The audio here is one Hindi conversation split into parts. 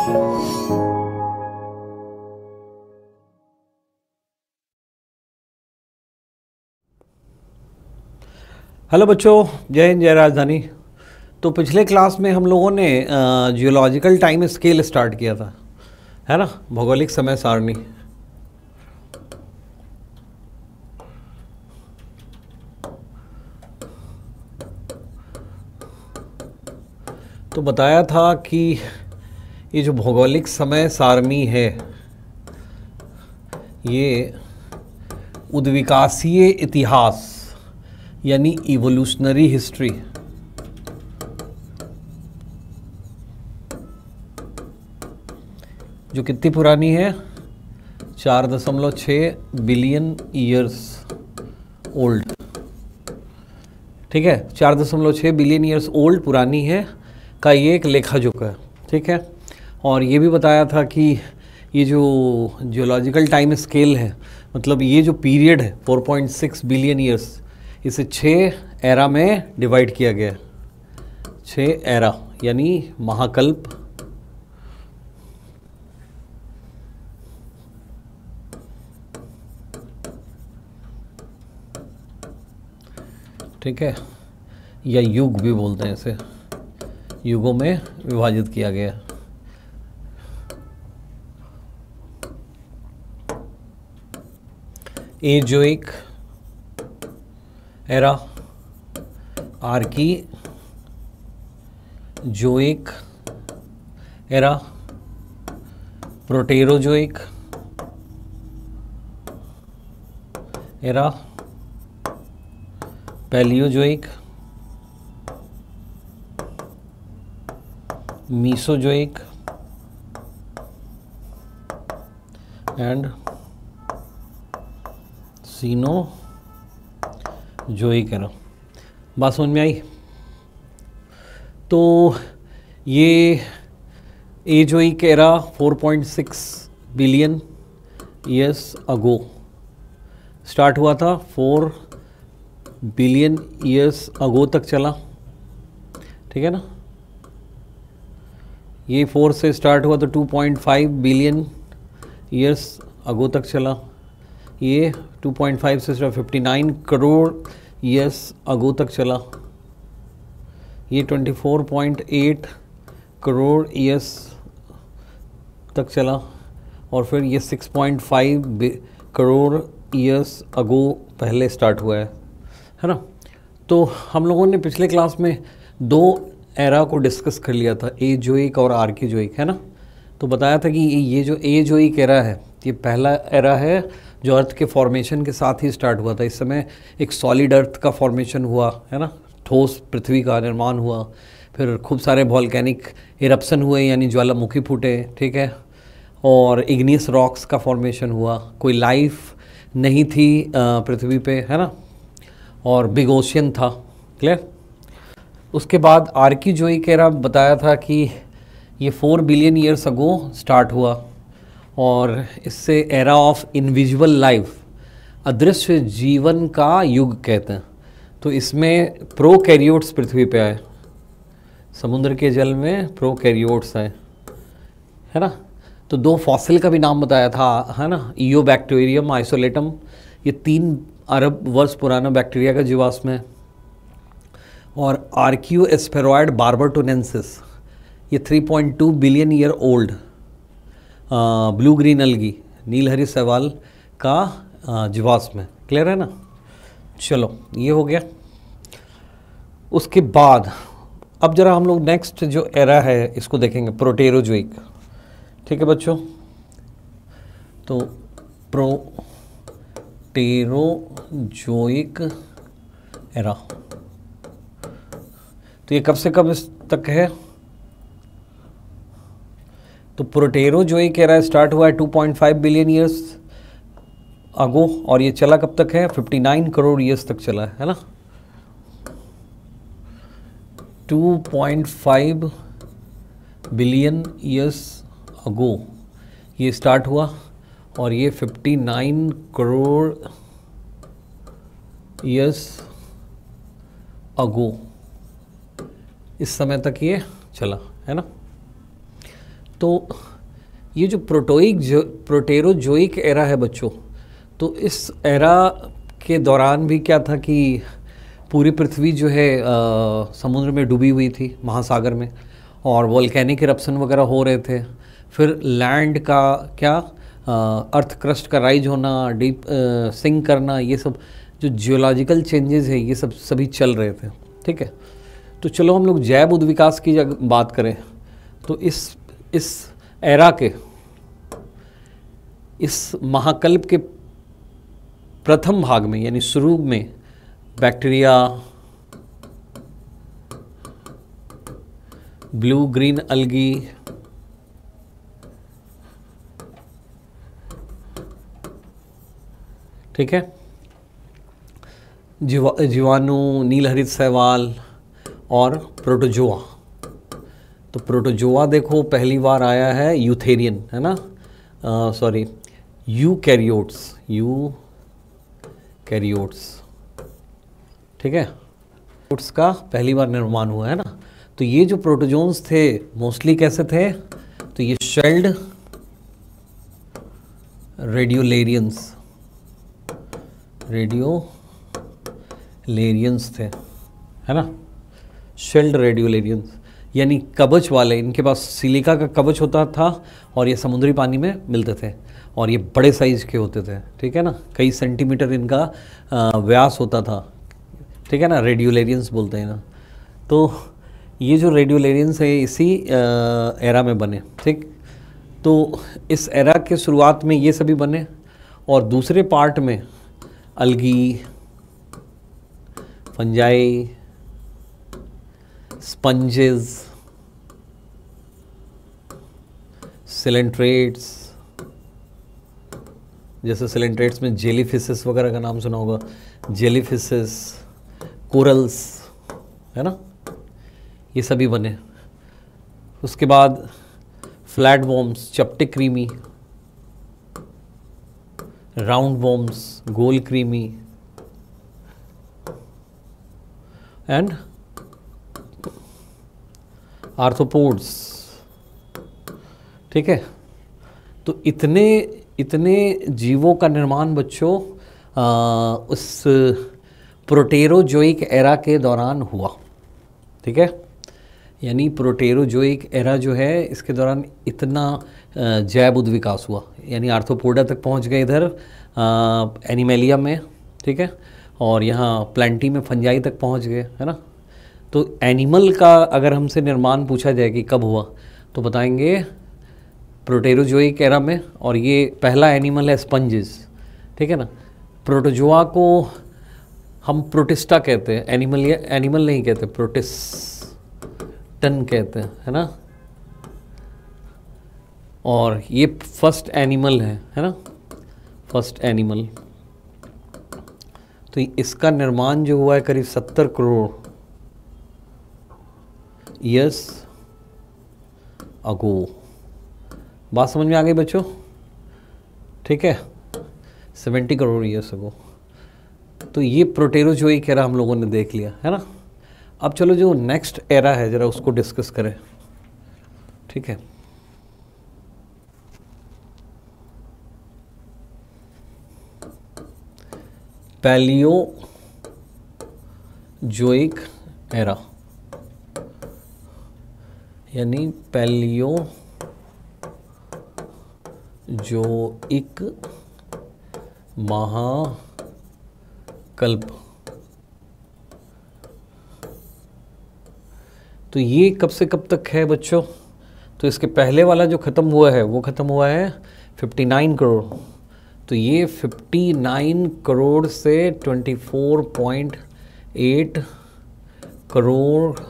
हेलो बच्चों, जय हिंद, जय राजधानी। तो पिछले क्लास में हम लोगों ने जियोलॉजिकल टाइम स्केल स्टार्ट किया था। है ना? भौगोलिक समय सारणी। तो बताया था कि ये जो भौगोलिक समय सारणी है, ये उद्विकासीय इतिहास, यानी इवोल्यूशनरी हिस्ट्री जो कितनी पुरानी है? चार दशमलव छ बिलियन ईयर्स ओल्ड ठीक है? चार दशमलव छः बिलियन ईयर्स ओल्ड पुरानी है, का ये एक लेखा जोखा है। ठीक है? और ये भी बताया था कि ये जो जियोलॉजिकल टाइम स्केल है मतलब ये जो पीरियड है 4.6 बिलियन ईयर्स इसे छः एरा में डिवाइड किया गया छः एरा यानी महाकल्प। ठीक है? या युग भी बोलते हैं इसे। युगों में विभाजित किया गया ए जो एक era Archaeozoic era Proterozoic era Paleozoic Mesozoic and Cenozoic era बात समझ में आई? तो ये Azoic era 4.6 billion years ago start हुआ था 4 बिलियन ईयर्स अगो तक चला। ठीक है ना? ये फोर से स्टार्ट हुआ तो 2.5 बिलियन ईयर्स अगो तक चला। ये 2.5 से स्टार्ट 59 करोड़ ईयर्स अगो तक चला। ये 24.8 करोड़ ईयर्स तक चला और फिर ये 6.5 करोड़ ईयर्स अगो पहले स्टार्ट हुआ है है ना? तो हम लोगों ने पिछले क्लास में दो एरा को डिस्कस कर लिया था ए जो एक और आर के जो एक, है ना? तो बताया था कि ये जो ए जो एक एरा है, ये पहला एरा है जो अर्थ के फॉर्मेशन के साथ ही स्टार्ट हुआ था। इस समय एक सॉलिड अर्थ का फॉर्मेशन हुआ, है ना? ठोस पृथ्वी का निर्माण हुआ। फिर खूब सारे वॉल्केनिक इरप्सन हुए, यानी ज्वालामुखी फूटे, ठीक है? और इग्नियस रॉक्स का फॉर्मेशन हुआ। कोई लाइफ नहीं थी पृथ्वी पे, है ना? और बिग ओशियन था क्लियर उसके बाद आर्की जो कह रहा बताया था कि ये four billion years ago start हुआ। और इससे एरा ऑफ़ इनविजुअल लाइफ अदृश्य जीवन का युग कहते हैं। तो इसमें प्रो कैरियोट्स पृथ्वी पे आए। समुद्र के जल में प्रो कैरियोट्स आए। है ना? तो दो फॉसिल का भी नाम बताया था, है ना? ईओ बैक्टीरियम आइसोलेटम ये तीन अरब वर्ष पुराना बैक्टीरिया का जीवाश्म है। और आर्क्यू एस्पेरॉयड बार्बरटोनेंसिस ये 3.2 billion year old blue green algae नीलहरी सवाल का जीवाश्म है क्लियर है ना? चलो, ये हो गया। उसके बाद, अब जरा हम लोग नेक्स्ट जो एरा है, इसको देखेंगे। प्रोटेरोजोइक ठीक है बच्चों? तो प्रोटेरोजोइक एरा तो ये कब से कब इस तक है? तो प्रोटेरो जो ये कह रहा है स्टार्ट हुआ है 2.5 बिलियन ईयर्स अगो और ये चला कब तक है? 59 करोड़ ईयर्स तक चला है ना? 2.5 बिलियन ईयर्स अगो ये स्टार्ट हुआ, और ये 59 करोड़ ईयर्स अगो इस समय तक ये चला, है ना? तो ये जो प्रोटोइक जो प्रोटेरोजोइक एरा है बच्चों तो इस एरा के दौरान भी क्या था कि पूरी पृथ्वी जो है आ, समुद्र में डूबी हुई थी महासागर में और वॉल्केनिक इरप्शन वगैरह हो रहे थे। फिर लैंड का क्या अर्थ क्रस्ट का राइज होना डीप सिंक करना ये सब जो जियोलॉजिकल चेंजेस है ये सब सभी चल रहे थे ठीक है? तो चलो हम लोग जैव उद्विकास की बात करें। तो इस इस एरा के, इस महाकल्प के प्रथम भाग में, यानी शुरू में, बैक्टीरिया, ब्लू ग्रीन अलगी, ठीक है? जीवा, जीवाणु, नीलहरित सहवाल और प्रोटोजोआ। तो प्रोटोजोआ देखो, पहली बार आया है, यूथेरियन, है ना? Sorry eukaryotes eukaryotes ठीक है? कैरियोट्स का पहली बार निर्माण हुआ है ना? तो ये जो प्रोटोजोन्स थे, मोस्टली कैसे थे? तो ये शेल्ड रेडियोलेरियंस रेडियो लेरियंस थे, है ना? Shelled radiolarians. यानी कवच वाले, इनके पास सिलिका का कवच होता था और ये समुद्री पानी में मिलते थे और ये बड़े साइज़ के होते थे, ठीक है ना? कई सेंटीमीटर इनका व्यास होता था, ठीक है ना? रेडियोलेरियंस बोलते हैं ना। तो ये जो रेडियोलेरियंस है, इसी एरा में बने, ठीक? तो इस एरा के शुरुआत में ये सभी बने और दूसरे पार्ट में अलगी फंजाई स्पंजेस सिलेंट्रेट्स जैसे सिलेंट्रेट्स में जेलीफिसेस वगैरह का नाम सुना होगा जेलीफिसेस कोरल्स है ना? ये सभी बने। उसके बाद फ्लैट वॉम्स चपटे क्रीमी राउंड वॉम्स गोल क्रीमी एंड आर्थोपोड्स। ठीक है? तो इतने इतने जीवों का निर्माण बच्चों उस प्रोटेरोजोइक एरा के दौरान हुआ। ठीक है? यानी प्रोटेरोजोइक एरा जो है, इसके दौरान इतना जैव उद्विकास हुआ। यानी आर्थोपोडा तक पहुँच गए इधर एनिमेलिया में। ठीक है? और यहाँ प्लांटी में फंजाई तक पहुँच गए, है ना? तो एनिमल का अगर हमसे निर्माण पूछा जाए कि कब हुआ तो बताएँगे प्रोटेरोजोइक एरा में, और ये पहला एनिमल है स्पंजेस, ठीक है ना? प्रोटोजोआ को हम प्रोटिस्टा कहते हैं, एनिमल या, एनिमल नहीं कहते प्रोटिस्टन कहते हैं, है ना? और ये फ़र्स्ट एनिमल है है ना? फ़र्स्ट एनिमल तो इसका निर्माण जो हुआ है करीब सत्तर करोड़ ईयर्स अगो बात समझ में आ गई बच्चों? ठीक है? सेवेंटी करोड़ ईयर्स अगो तो ये प्रोटेरो प्रोटेरोजोइक एरा हम लोगों ने देख लिया, है ना? अब चलो जो नेक्स्ट एरा है, ज़रा उसको डिस्कस करें। ठीक है? पैलियो जोइक एरा यानी पैलियो जो एक महाकल्प। तो ये कब से कब तक है बच्चों? तो इसके पहले वाला जो ख़त्म हुआ है, वो ख़त्म हुआ है 59 करोड़। तो ये 59 करोड़ से 24.8 करोड़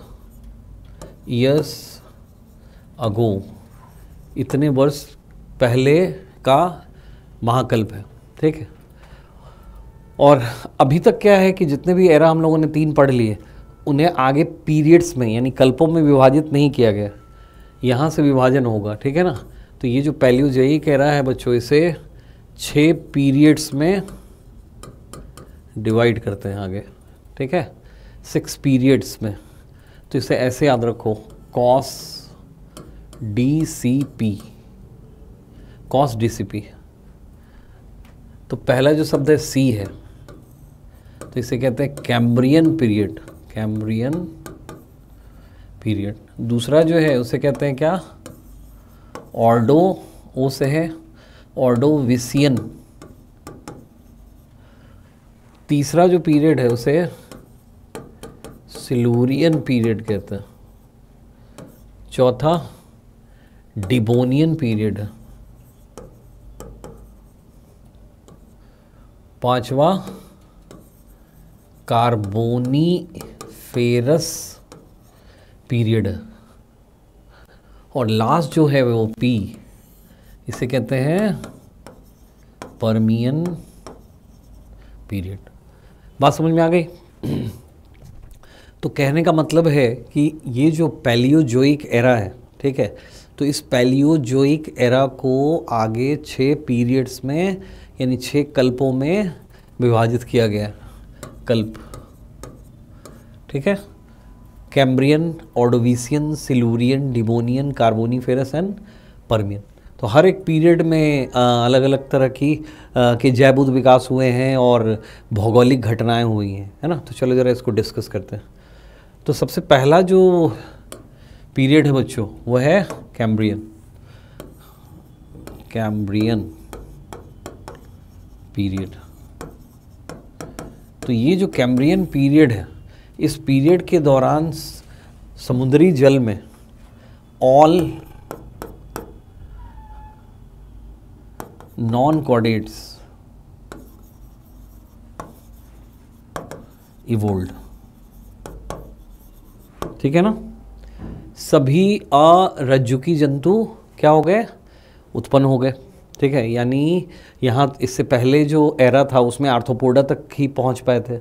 ईयर्स अगो, इतने वर्ष पहले का महाकल्प है, ठीक है? और अभी तक क्या है कि जितने भी एरा हम लोगों ने तीन पढ़ लिए, उन्हें आगे पीरियड्स में, यानी कल्पों में विभाजित नहीं किया गया। यहाँ से विभाजन होगा, ठीक है ना? तो ये जो पैल्यूजयिक एरा है बच्चों, इसे छः पीरियड्स में डिवाइड करते हैं आगे, ठीक है? सिक्स पीरियड्स में। तो इसे ऐसे याद रखो cos D C P cos D C P तो पहला जो शब्द है सी है तो इसे कहते हैं कैम्ब्रियन पीरियड कैम्ब्रियन पीरियड दूसरा जो है, उसे कहते हैं क्या? ऑर्डो ओ से है ऑर्डोविसियन तीसरा जो पीरियड है, उसे सिलूरियन पीरियड कहते हैं। चौथा डिबोनियन पीरियड पांचवा कार्बोनी फेरस पीरियड। और लास्ट जो है वो पी इसे कहते हैं परमियन पीरियड। बात समझ में आ गई? तो कहने का मतलब है कि ये जो पैलियोजोइक एरा है, ठीक है तो इस पैलियोजोइक एरा को आगे छः पीरियड्स में, यानी छः कल्पों में विभाजित किया गया कल्प। ठीक है? Cambrian Ordovician Silurian Devonian Carboniferous and Permian. तो हर एक पीरियड में अलग अलग तरह की के जैव विकास हुए हैं और भौगोलिक घटनाएँ हुई हैं, है ना? तो चलो ज़रा इसको डिस्कस करते हैं। तो सबसे पहला जो पीरियड है बच्चों, वो है कैम्ब्रियन। Cambrian period. तो ये जो कैम्ब्रियन पीरियड है, इस पीरियड के दौरान समुद्री जल में ऑल नॉन कॉर्डेट्स इवोल्ड ठीक है ना? सभी अरज्जुकी जंतु क्या हो गए? उत्पन्न हो गए। ठीक है, यानी यहाँ इससे पहले जो एरा था, उसमें आर्थोपोडा तक ही पहुँच पाए थे।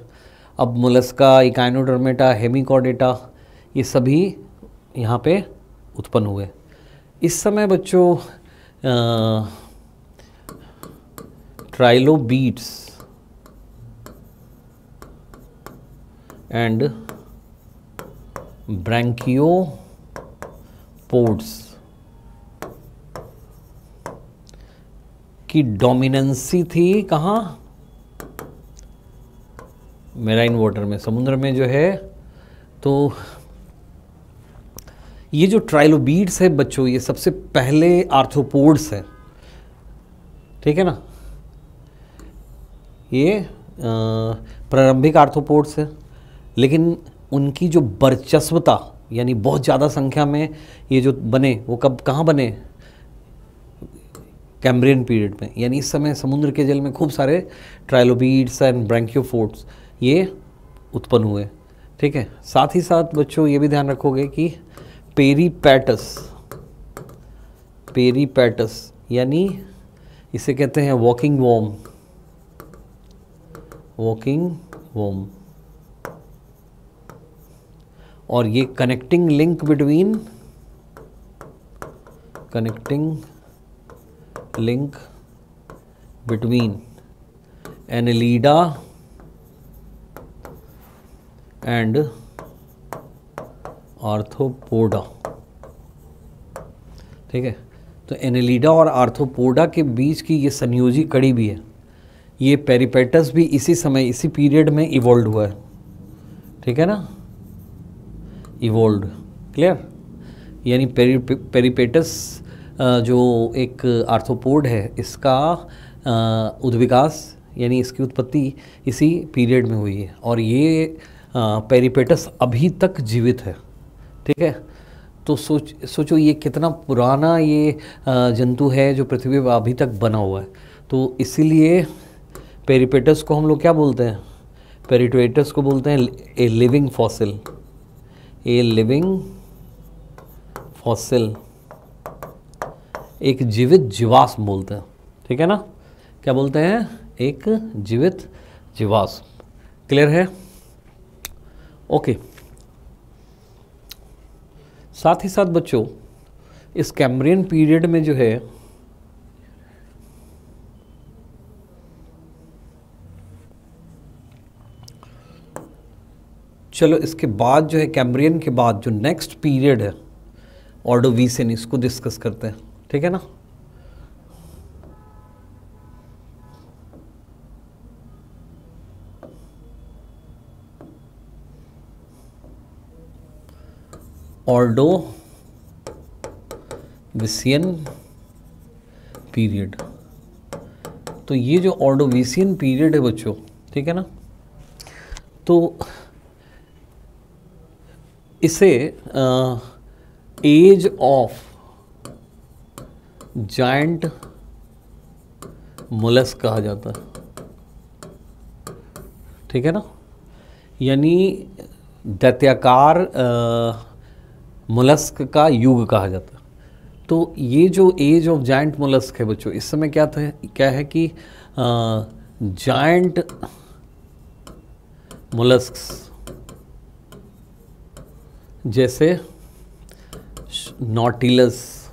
अब मुलस्का, इकाइनोडर्मेटा, हेमिकॉडेटा, ये सभी यहाँ पे उत्पन्न हुए। इस समय बच्चों ट्राइलोबीट्स एंड ब्रैंकियोपोड्स की डोमिनेंसी थी कहाँ? मेराइन वाटर में, समुद्र में जो है तो ये जो ट्राइलोबीड्स है बच्चों, ये सबसे पहले आर्थोपोड्स है। ठीक है ना? ये प्रारंभिक आर्थोपोड्स है, लेकिन उनकी जो वर्चस्वता यानी बहुत ज़्यादा संख्या में ये जो बने, वो कब, कहाँ बने? कैम्ब्रियन पीरियड में। यानी इस समय समुद्र के जल में खूब सारे ट्रायलोबीड्स एंड ब्रैंकियोफोर्ड्स ये उत्पन्न हुए। ठीक है? साथ ही साथ बच्चों, ये भी ध्यान रखोगे कि पेरीपैटस पेरीपैटस, यानी इसे कहते हैं वॉकिंग वॉम वॉकिंग वॉम और ये connecting link between connecting link between Annelida and Arthropoda ठीक है? तो एनेलिडा और आर्थोपोडा के बीच की ये संयोजी कड़ी भी है। ये पेरीपेटस भी इसी समय, इसी पीरियड में इवॉल्व हुआ है। ठीक है ना? इवोल्व क्लियर यानी पेरी पेरीपेटस जो एक आर्थोपोड है, इसका उद्विकास, यानी इसकी उत्पत्ति इसी पीरियड में हुई है। और ये पेरीपेटस अभी तक जीवित है। ठीक है? तो सोच, सोचो ये कितना पुराना ये जंतु है जो पृथ्वी पर अभी तक बना हुआ है। तो इसीलिए पेरीपेटस को हम लोग क्या बोलते हैं? पेरीपेटस को बोलते हैं a living fossil a living fossil एक जीवित जीवाश्म बोलते हैं। ठीक है ना? क्या बोलते हैं? एक जीवित जीवाश्म। क्लियर है? ओके साथ ही साथ बच्चों, इस कैमरियन पीरियड में जो है चलो, इसके बाद जो है कैम्ब्रियन के बाद जो नेक्स्ट पीरियड है ऑर्डोवीसियन इसको डिस्कस करते हैं, ठीक है ना? ऑर्डो विसियन पीरियड तो ये जो ऑर्डोविसियन पीरियड है बच्चों, ठीक है ना? तो इसे एज ऑफ़ जाइंट मुलस कहा जाता है। ठीक है ना? यानी दैत्याकार मुलस्क का युग कहा जाता है। तो ये जो एज ऑफ़ जाइंट मोलस्क है बच्चों, इस समय क्या था, क्या है कि जाइंट मोलस्क जैसे नॉटिलस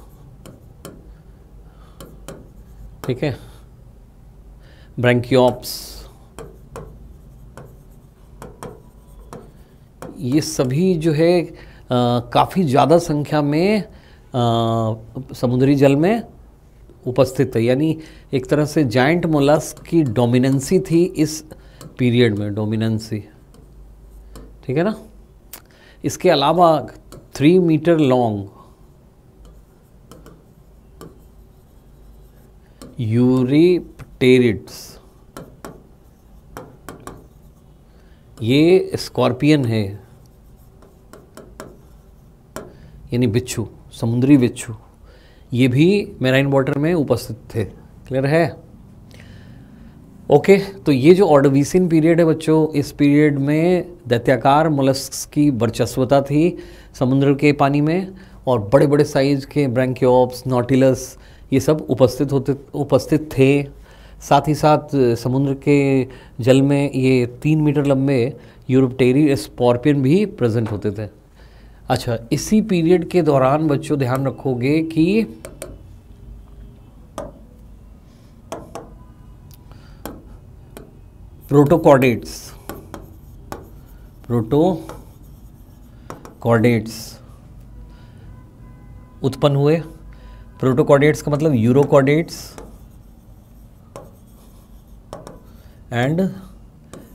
ठीक है ब्रैंक्योप्स ये सभी जो है काफ़ी ज़्यादा संख्या में आ, समुद्री जल में उपस्थित है यानी एक तरह से जाइंट मोलस्क की डोमिनेंसी थी इस पीरियड में डोमिनेंसी ठीक है ना? इसके अलावा थ्री मीटर लॉन्ग यूरिप्टेरिड्स ये स्कॉर्पियन है। यानी बिच्छू, समुद्री बिच्छू। ये भी मेराइन वाटर में उपस्थित थे। क्लियर है? ओके तो ये जो ऑर्डोविसिन पीरियड है बच्चों, इस पीरियड में दैत्याकार मोलस्क की वर्चस्वता थी समुद्र के पानी में और बड़े बड़े साइज़ के ब्रैंक्योप्स नॉटिलस ये सब उपस्थित होते, उपस्थित थे। साथ ही साथ, समुद्र के जल में ये तीन मीटर लंबे यूरोपटेरी स्पॉर्पियन भी प्रेजेंट होते थे। अच्छा इसी पीरियड के दौरान बच्चों ध्यान रखोगे कि प्रोटोकॉर्डेट्स प्रोटोकॉर्डेट्स उत्पन्न हुए। प्रोटोकॉर्डेट्स का मतलब यूरोकॉर्डेट्स। एंड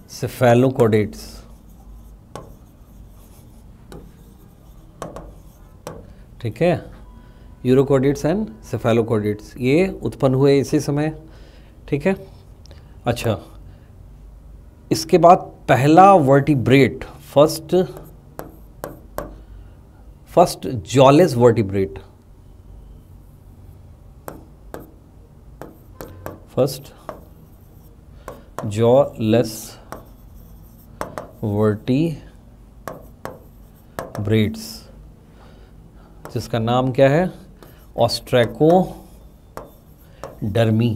सेफेलोकॉर्डेट्स ठीक है? यूरोकोडिट्स एंड सेफेलोकोडिट्स ये उत्पन्न हुए इसी समय। ठीक है? अच्छा। इसके बाद पहला vertebrate first first jawless vertebrate first jawless vertebrates जिसका नाम क्या है? ऑस्ट्रेको डर्मी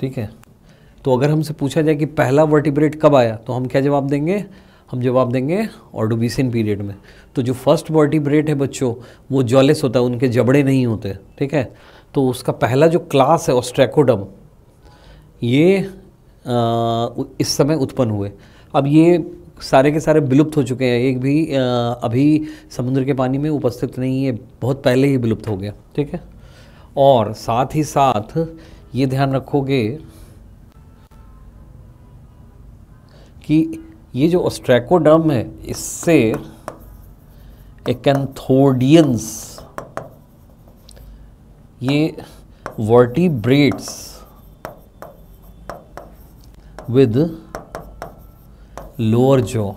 ठीक है? तो अगर हमसे पूछा जाए कि पहला वर्टिब्रेट कब आया तो हम क्या जवाब देंगे? हम जवाब देंगे ऑर्डोबिसिन पीरियड में। तो जो फ़र्स्ट वर्टिब्रेट है बच्चों वो जॉलेस होता है उनके जबड़े नहीं होते ठीक है? तो उसका पहला जो क्लास है ऑस्ट्रेकोडम ये आ, इस समय उत्पन्न हुए। अब ये सारे के सारे विलुप्त हो चुके हैं। एक भी आ, अभी समुद्र के पानी में उपस्थित नहीं है बहुत पहले ही विलुप्त हो गया ठीक है? और साथ ही साथ ये ध्यान रखोगे कि ये जो ऑस्ट्रैकोडर्म है, इससे एकथोडियंस ये वर्टिब्रेट्स विद लोअर जॉ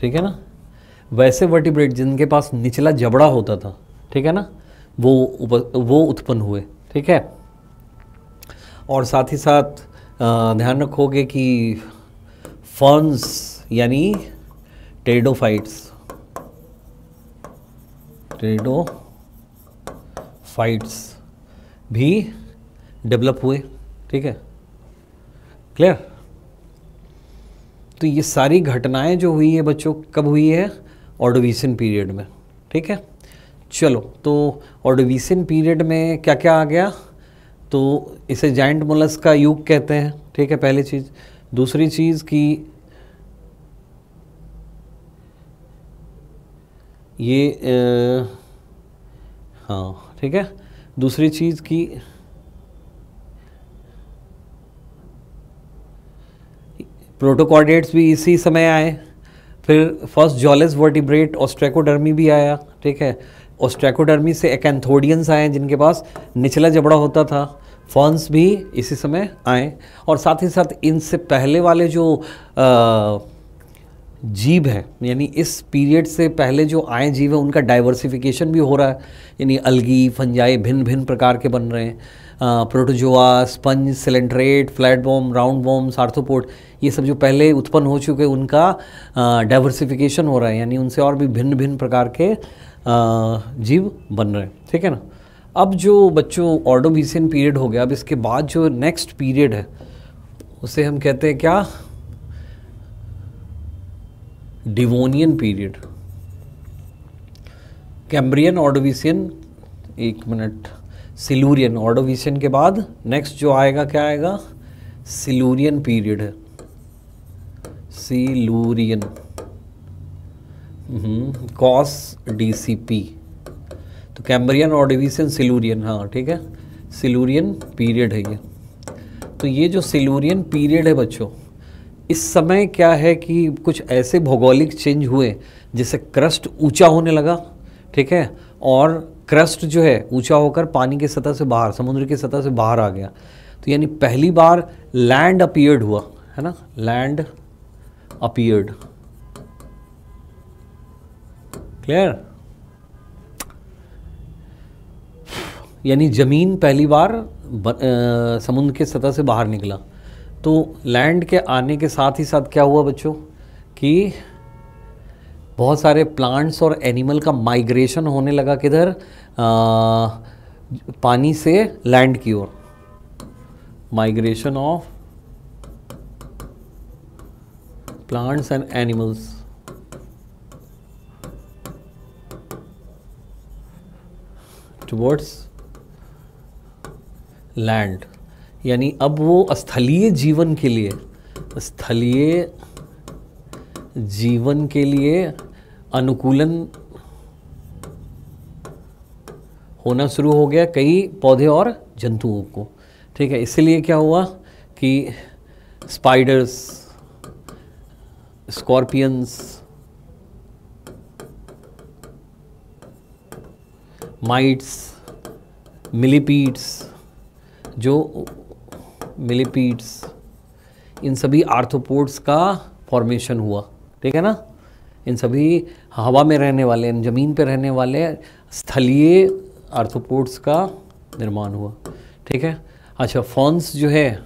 ठीक है ना? वैसे वर्टिब्रेट जिनके पास निचला जबड़ा होता था, ठीक है ना? वो वो उत्पन्न हुए, ठीक है? और साथ ही साथ ध्यान रखोगे कि फर्न्स यानी टेडोफाइट्स टेडोफाइट्स भी डेवलप हुए, ठीक है? क्लियर तो ये सारी घटनाएँ जो हुई है बच्चों, कब हुई है? ऑर्डोविसन पीरियड में, ठीक है? चलो तो ऑर्डोविसन पीरियड में क्या क्या आ गया? तो इसे जाइंट मोलस का युग कहते हैं ठीक है पहली चीज़। दूसरी चीज़ कि ये आ, हाँ ठीक है। दूसरी चीज़ की प्रोटोकॉर्डेट्स भी इसी समय आए। फिर फ़र्स्ट जॉलेस वर्टिब्रेट ऑस्ट्रेकोडर्मी भी आया ठीक है। ऑस्ट्रेकोडर्मी से एकैंथोडियंस आए जिनके पास निचला जबड़ा होता था। फॉन्स भी इसी समय आए। और साथ ही साथ इनसे पहले वाले जो जीव है, यानी इस पीरियड से पहले जो आए जीव है, उनका डाइवर्सिफिकेशन भी हो रहा है। यानी अलगी फंजाई भिन्न भिन्न प्रकार के बन रहे हैं। Protozoa, sponge, coelenterate, flat worm round worm सार्थोपोर्ट ये सब जो पहले उत्पन्न हो चुके उनका डाइवर्सिफिकेशन हो रहा है, यानी उनसे और भी भिन्न भिन्न प्रकार के जीव बन रहे हैं, ठीक है ना? अब जो बच्चों ऑर्डोविसियन पीरियड हो गया, अब इसके बाद जो नेक्स्ट पीरियड है, उसे हम कहते हैं क्या? डिवोनियन पीरियड कैम्ब्रियन ऑर्डोविसियन एक मिनट। सिलूरियन ऑर्डोविशियन के बाद नेक्स्ट जो आएगा, क्या आएगा? सिलूरियन पीरियड है। Silurian cos D C P तो कैम्ब्रियन ऑर्डोविशियन सिलूरियन हाँ ठीक है? सिलूरियन पीरियड है ये। तो ये जो सिलूरियन पीरियड है बच्चों, इस समय क्या है कि कुछ ऐसे भौगोलिक चेंज हुए जिससे क्रस्ट ऊँचा होने लगा, ठीक है? और क्रस्ट जो है ऊँचा होकर पानी की सतह से बाहर, समुद्र की सतह से बाहर आ गया। तो यानी पहली बार लैंड अपियर्ड हुआ, है ना? लैंड अपियर्ड क्लियर यानी ज़मीन पहली बार समुद्र के सतह से बाहर निकला। तो लैंड के आने के साथ ही साथ क्या हुआ बच्चों? कि बहुत सारे प्लांट्स और एनिमल का माइग्रेशन होने लगा किधर? पानी से लैंड की ओर। Migration of plants and animals towards land यानी अब वो स्थलीय जीवन के लिए, स्थलीय जीवन के लिए अनुकूलन होना शुरू हो गया कई पौधे और जंतुओं को। ठीक है, इसलिए क्या हुआ कि स्पाइडर्स स्कॉर्पियंस माइट्स मिलीपीड्स जो मिलीपीड्स इन सभी आर्थोपोड्स का फॉर्मेशन हुआ। ठीक है ना? इन सभी हवा में रहने वाले, इन ज़मीन पर रहने वाले स्थलीय आर्थोपोड्स का निर्माण हुआ। ठीक है? अच्छा फॉन्स जो है,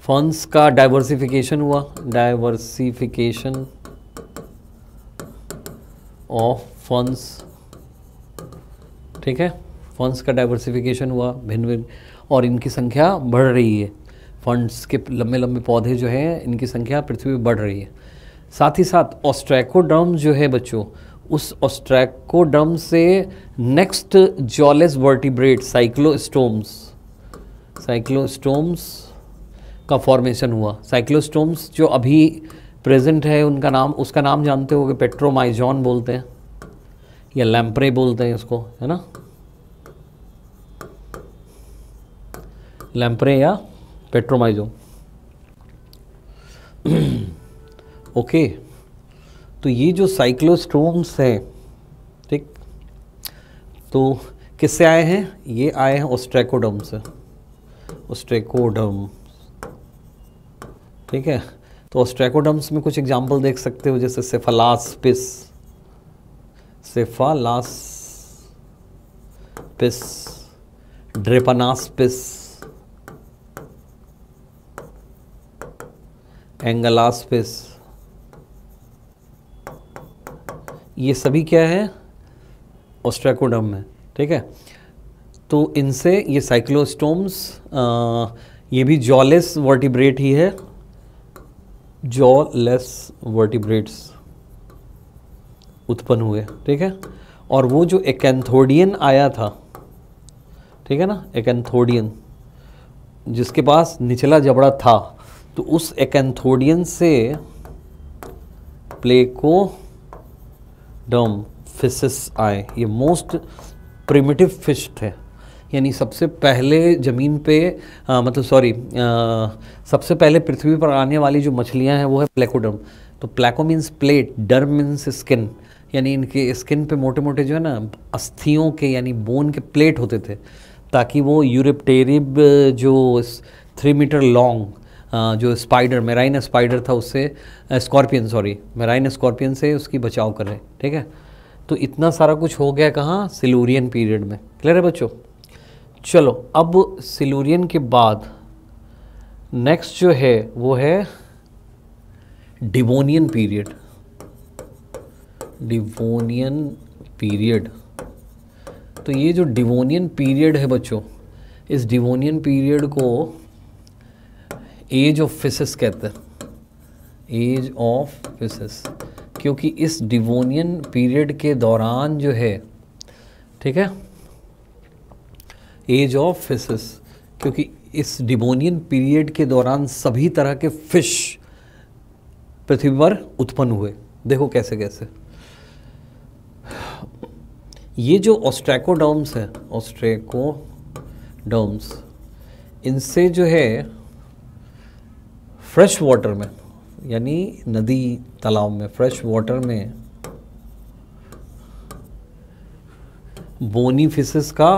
फॉन्स का डाइवर्सिफिकेशन हुआ। Diversification of faunas. ठीक है? फंड्स का डाइवर्सिफिकेशन हुआ, भिन्न भिन्न, और इनकी संख्या बढ़ रही है। फंड्स के लंबे लंबे पौधे जो हैं, इनकी संख्या पृथ्वी पर बढ़ रही है। साथ ही साथ ऑस्ट्रैकोडर्म जो है बच्चों, उस ऑस्ट्रैकोडर्म से next jawless vertebrate cyclostomes cyclostomes का फॉर्मेशन हुआ। साइक्लोस्टोम्स जो अभी प्रेजेंट है, उनका नाम, उसका नाम जानते हो कि पेट्रोमाइजॉन बोलते हैं, या लैम्प्रे बोलते हैं इसको, है ना? लैम्प्रे या पेट्रोमाइजोन ओके। तो ये जो साइक्लोस्टोम्स हैं, ठीक? तो किससे आए हैं? ये आए हैं ऑस्ट्रेकोडम से। ऑस्ट्रेकोडम ठीक है? तो ऑस्ट्रेकोडम्स में कुछ एग्जांपल देख सकते हो, जैसे सेफलास्पिस सेफालास पिस ड्रेपनास्पिस एंगलास्पिस ये सभी क्या है? ऑस्ट्रेकोडम में ठीक है? तो इनसे ये साइक्लोस्टोम्स ये भी जॉलेस वर्टिब्रेट ही है। जॉलेस वर्टिब्रेट्स उत्पन्न हुए, ठीक है? और वो जो एकैंथोडियन आया था, ठीक है ना? एकैंथोडियन जिसके पास निचला जबड़ा था तो उस एकैंथोडियन से प्ले को डर्म फिसिस आए। ये मोस्ट प्रिमिटिव फ़िश थे। यानी सबसे पहले ज़मीन पे आ, मतलब सॉरी सबसे पहले पृथ्वी पर आने वाली जो मछलियाँ हैं वो है प्लेकोडर्म तो placo means plate derm means skin यानी इनके स्किन पे मोटे मोटे जो है ना अस्थियों के यानी बोन के प्लेट होते थे ताकि वो यूरिप्टेरिब जो थ्री मीटर लॉन्ग जो स्पाइडर मेराइन स्पाइडर था उससे स्कॉर्पियन सॉरी मेराइन स्कॉर्पियन से उसकी बचाव करे ठीक है? तो इतना सारा कुछ हो गया कहाँ? सिलूरियन पीरियड में। क्लियर है बच्चों? चलो, अब सिलूरियन के बाद नेक्स्ट जो है, वो है डिवोनियन पीरियड डिवोनियन पीरियड तो ये जो डिवोनियन पीरियड है बच्चों, इस डिवोनियन पीरियड को एज ऑफ़ फिसिस कहते हैं। एज ऑफ़ फिसिस क्योंकि इस डिवोनियन पीरियड के दौरान जो है, ठीक है? एज ऑफ़ फिसिस क्योंकि इस डिवोनियन पीरियड के दौरान सभी तरह के फ़िश पृथ्वी पर उत्पन्न हुए। देखो कैसे कैसे। ये जो ऑस्ट्रैकोडर्म्स हैं ऑस्ट्रेकोडर्म्स इनसे जो है फ्रेश वाटर में, यानी नदी तालाब में, फ्रेश वाटर में बोनी फिशेस का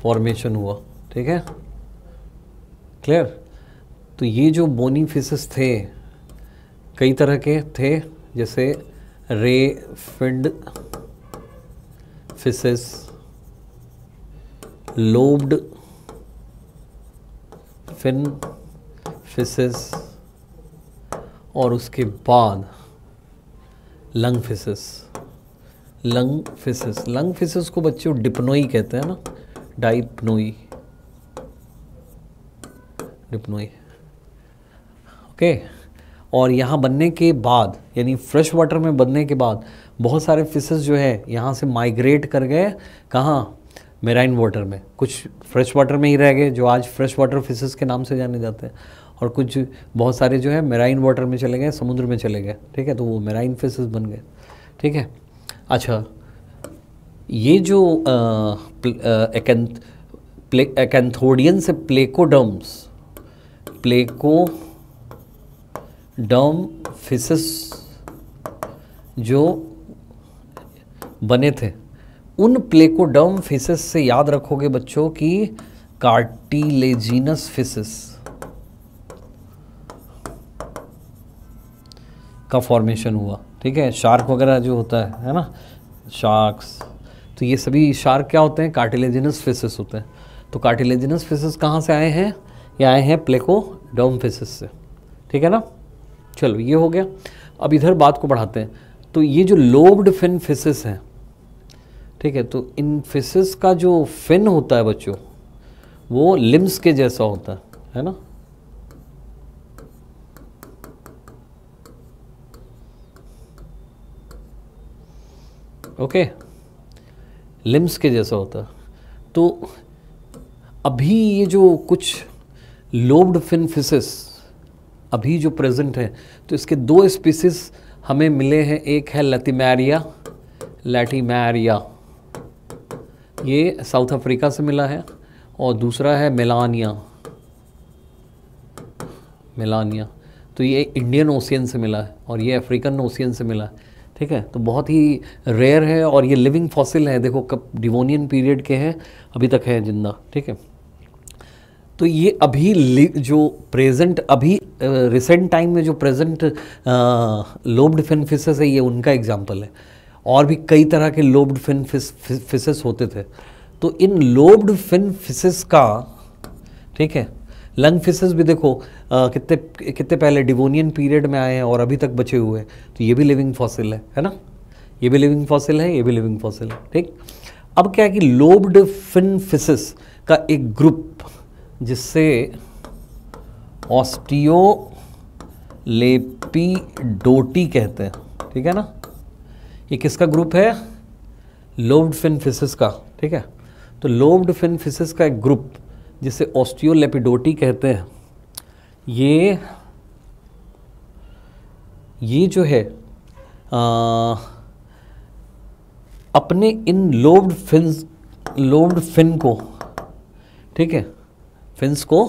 फॉर्मेशन हुआ, ठीक है? क्लियर तो ये जो बोनी फिशेस थे, कई तरह के थे, जैसे ray, finned fishes, lobed fin fishes और उसके बाद lung fishes lung fishes lung fishes को बच्चों डिप्नोई कहते हैं ना? डाइपनोई डिप्नोई ओके और यहाँ बनने के बाद, यानी फ्रेश वाटर में बनने के बाद, बहुत सारे फिशेस जो है, यहाँ से माइग्रेट कर गए कहाँ? मेराइन वाटर में. कुछ फ्रेश वाटर में ही रह गए, जो आज फ्रेश वाटर फिशेस के नाम से जाने जाते हैं। और कुछ बहुत सारे जो है मेराइन वाटर में चले गए, समुद्र में चले गए, ठीक है? तो वो मेराइन फिशेस बन गए, ठीक है? अच्छा ये जो एकैंथोडियन से प्लेकोडम्स प्लेकोडम फिशेस जो बने थे, उन प्लेकोडम फिशेस से याद रखोगे बच्चों कि कार्टिलेजिनस फिशेस का फॉर्मेशन हुआ, ठीक है? शार्क वगैरह जो होता है है ना? शार्क्स तो ये सभी शार्क क्या होते हैं? कार्टिलेजिनस फिशेस होते हैं। तो कार्टिलेजिनस फिशेस कहाँ से आए हैं? ये आए हैं प्लेकोडर्म फिशेस से, ठीक है ना? चलो, ये हो गया। अब इधर बात को बढ़ाते हैं। तो ये जो लोब्ड फिन फिशेस हैं, ठीक है? तो इन फिशेस का जो फिन होता है बच्चों, वो लिम्स के जैसा होता है है ना? ओके? लिम्स के जैसा होता। तो अभी ये जो कुछ लोब्ड फिन अभी जो प्रेजेंट है तो इसके दो स्पीसीज हमें मिले हैं। एक है लतिमैरिया, लैटिमैरिया। ये साउथ अफ्रीका से मिला है और दूसरा है मेलानिया। मेलानिया। तो ये इंडियन ओशियन से मिला है और ये अफ्रीकन ओशियन से मिला है। ठीक है? तो बहुत ही रेयर है और ये लिविंग फॉसिल है। देखो कब डिवोनियन पीरियड के हैं, अभी तक है ज़िंदा, ठीक है? तो ये अभी जो प्रेजेंट अभी रिसेंट टाइम में जो प्रेजेंट लोब्ड फिन फिशेस है, ये उनका एग्ज़ाम्पल है। और भी कई तरह के लोब्ड फिन फिशेस होते थे। तो इन लोब्ड फिन फिशेस का, ठीक है लंग फिशेस भी देखो आ, कितने कितने पहले डिवोनियन पीरियड में आए हैं और अभी तक बचे हुए हैं। तो ये भी लिविंग फॉसिल है है ना? ये भी लिविंग फॉसिल है ये भी लिविंग फॉसिल है ठीक? अब क्या है कि लोब्ड फिन फिशेस का एक ग्रुप जिससे ऑस्टियो लेपीडोटी कहते हैं ठीक है ना? ये किसका ग्रुप है? लोब्ड फिन फिसिस का ठीक है? तो लोब्ड फिन फिसिस का एक ग्रुप जिसे ऑस्टियोलेपिडोटी कहते हैं ये ये जो है आ, अपने इन लोब्ड फिन लोब्ड फिन को ठीक है फिन्स को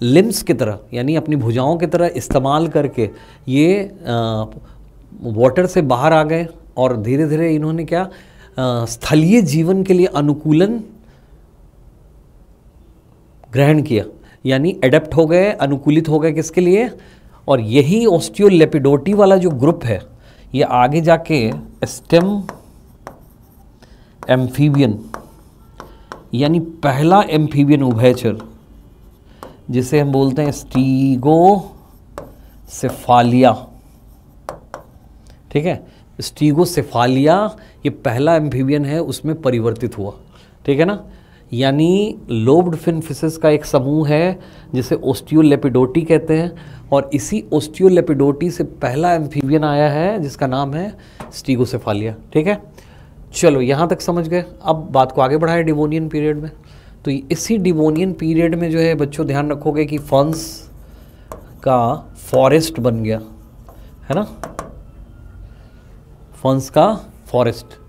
लिम्स की तरह यानी अपनी भुजाओं की तरह इस्तेमाल करके ये वाटर से बाहर आ गए और धीरे धीरे इन्होंने क्या स्थलीय जीवन के लिए अनुकूलन ग्रहण किया, यानी एडेप्ट हो गए, अनुकूलित हो गए किसके लिए? और यही ऑस्टियोलेपिडोटी वाला जो ग्रुप है, ये आगे जाके स्टेम एम्फीबियन यानी पहला एम्फीबियन उभयचर, जिसे हम बोलते हैं स्टीगो सेफालिया ठीक है? स्टीगो सेफालिया ये पहला एम्फीबियन है, उसमें परिवर्तित हुआ। ठीक है ना? यानी लोब्ड फिन फिशेस का एक समूह है, जिसे ओस्टियोलेपिडोटी कहते हैं, और इसी ओस्टियोलेपिडोटी से पहला एम्फीबियन आया है, जिसका नाम है स्टीगोसेफालिया। ठीक है? चलो, यहाँ तक समझ गए। अब बात को आगे बढ़ाए, डिवोनियन पीरियड में। तो इसी डिवोनियन पीरियड में जो है, बच्चों, ध्यान रखोगे कि फंस का फॉरेस्ट बन गया। है ना? फंस का फॉरेस्ट।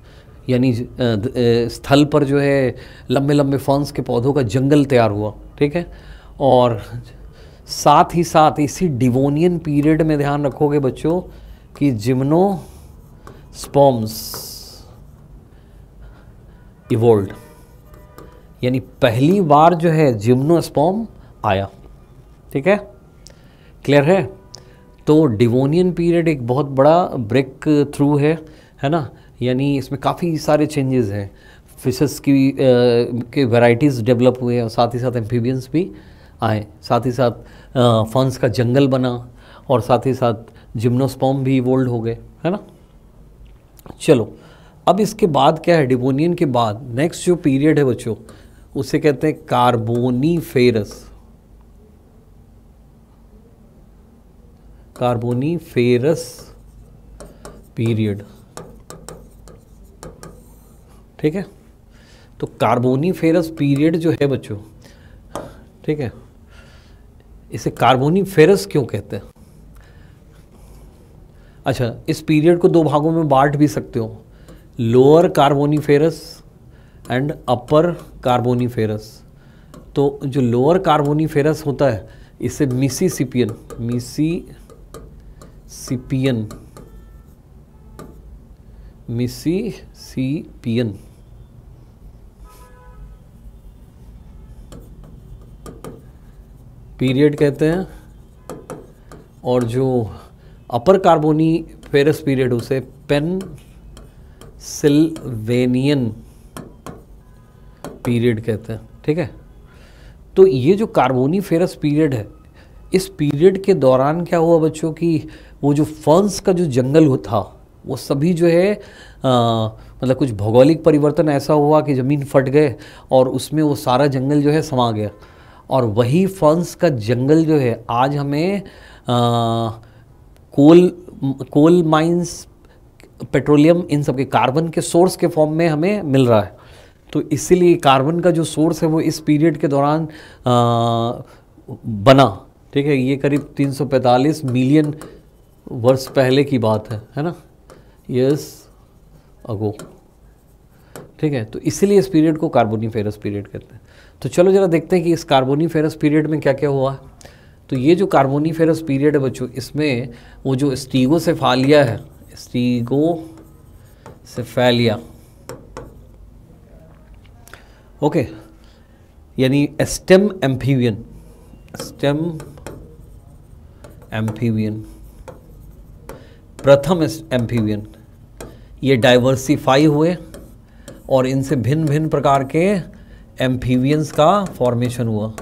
यानी स्थल पर जो है लंबे लंबे फंस के पौधों का जंगल तैयार हुआ, ठीक है? और साथ ही साथ इसी डिवोनियन पीरियड में ध्यान रखोगे बच्चों कि जिम्नो स्पॉम्स इवोल्ड। यानी पहली बार जो है जिम्नो स्पॉम आया, ठीक है? क्लियर है? तो डिवोनियन पीरियड एक बहुत बड़ा ब्रेक थ्रू है है ना? यानी इसमें काफ़ी सारे चेंजेस हैं। फिशेस की के वैरायटीज़ डेवलप हुए और साथ ही साथ एम्फीबियंस भी आए। साथ ही साथ फंस का जंगल बना और साथ ही साथ जिम्नोस्पॉम भी इवोल्ड हो गए, है ना? चलो, अब इसके बाद क्या है? डिबोनियन के बाद नेक्स्ट जो पीरियड है बच्चों, उसे कहते हैं Carboniferous Carboniferous period ठीक है? तो कार्बोनी फेरस पीरियड जो है बच्चों, ठीक है? इसे कार्बोनी फेरस क्यों कहते हैं? अच्छा इस पीरियड को दो भागों में बांट भी सकते हो। Lower Carboniferous and upper Carboniferous. तो जो लोअर कार्बोनी फेरस होता है, इसे मिसी सिपियन मिसी पीरियड कहते हैं और जो अपर कार्बोनी फेरस पीरियड उसे पेन सिल्वेनियन पीरियड कहते हैं ठीक है? तो ये जो कार्बोनी फेरस पीरियड है इस पीरियड के दौरान क्या हुआ बच्चों की वो जो फर्न्स का जो जंगल था वो सभी जो है आ, मतलब कुछ भौगोलिक परिवर्तन ऐसा हुआ कि ज़मीन फट गए और उसमें वो सारा जंगल जो है समा गया। और वही फंस का जंगल जो है आज हमें आ, कोल कोल माइंस पेट्रोलियम इन सब के कार्बन के सोर्स के फॉर्म में हमें मिल रहा है। तो इसीलिए कार्बन का जो सोर्स है वो इस पीरियड के दौरान आ, बना। ठीक है ये करीब 345 मिलियन वर्ष पहले की बात है है ना? यस अगो ठीक है तो इसीलिए इस पीरियड को कार्बोनीफेरस पीरियड कहते हैं। तो चलो ज़रा देखते हैं कि इस कार्बोनीफेरस पीरियड में क्या क्या हुआ। तो ये जो कार्बोनीफेरस पीरियड है बच्चों, इसमें वो जो स्टीगो सेफालिया है स्टीगो सेफेलिया ओके, यानी स्टेम एम्फीवियन स्टेम एम्फीवियन प्रथम एम्फीवियन ये डाइवर्सिफाई हुए और इनसे भिन्न भिन्न प्रकार के एम्फीवियंस का फॉर्मेशन हुआ।